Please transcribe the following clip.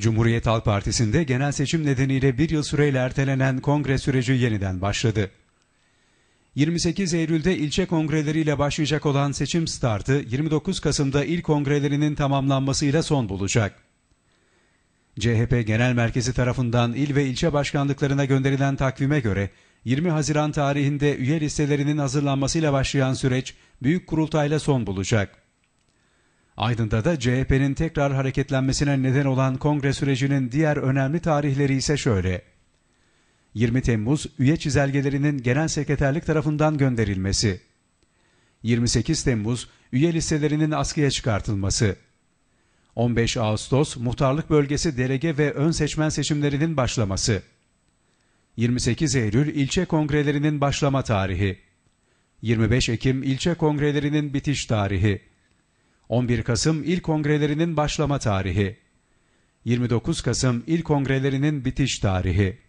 Cumhuriyet Halk Partisi'nde genel seçim nedeniyle bir yıl süreyle ertelenen kongre süreci yeniden başladı. 28 Eylül'de ilçe kongreleriyle başlayacak olan seçim startı 29 Kasım'da il kongrelerinin tamamlanmasıyla son bulacak. CHP Genel Merkezi tarafından il ve ilçe başkanlıklarına gönderilen takvime göre 20 Haziran tarihinde üye listelerinin hazırlanmasıyla başlayan süreç büyük kurultayla son bulacak. Aydın'da da CHP'nin tekrar hareketlenmesine neden olan kongre sürecinin diğer önemli tarihleri ise şöyle. 20 Temmuz üye çizelgelerinin genel sekreterlik tarafından gönderilmesi. 28 Temmuz üye listelerinin askıya çıkartılması. 15 Ağustos muhtarlık bölgesi delege ve ön seçmen seçimlerinin başlaması. 28 Eylül ilçe kongrelerinin başlama tarihi. 25 Ekim ilçe kongrelerinin bitiş tarihi. 11 Kasım il kongrelerinin başlama tarihi. 29 Kasım il kongrelerinin bitiş tarihi.